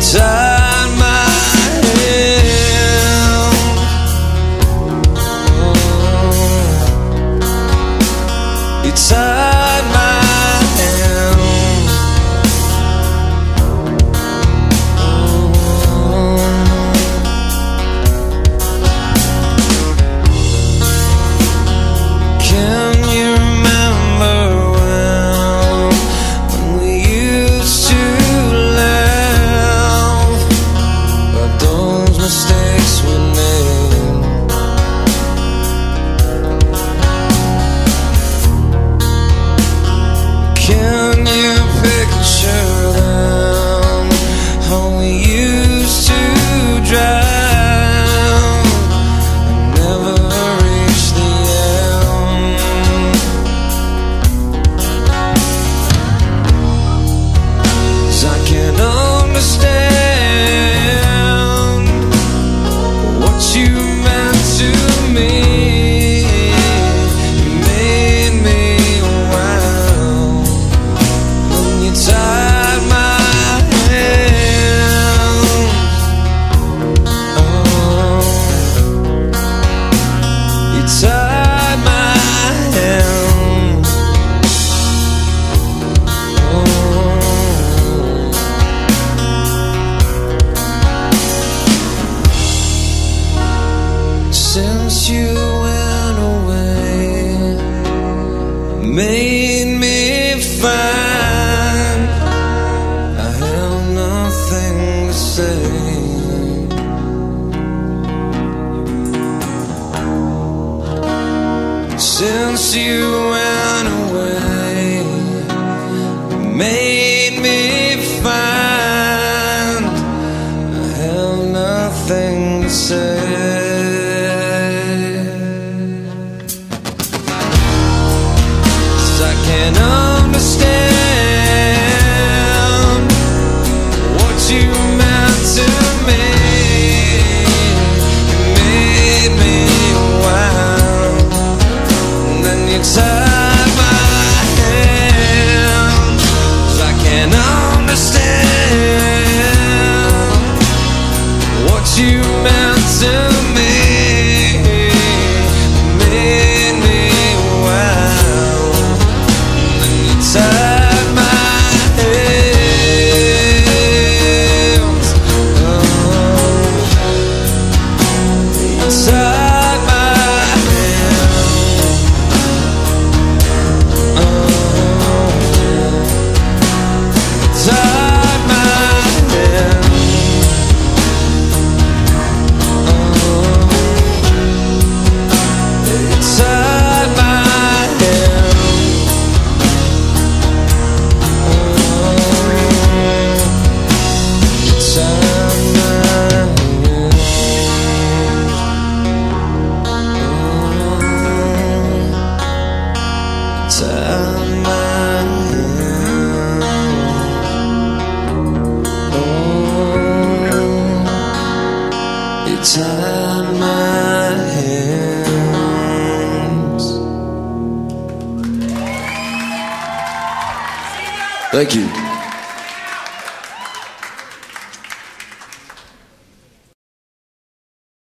time. made me find I have nothing to say. Since you I can understand. time my hands.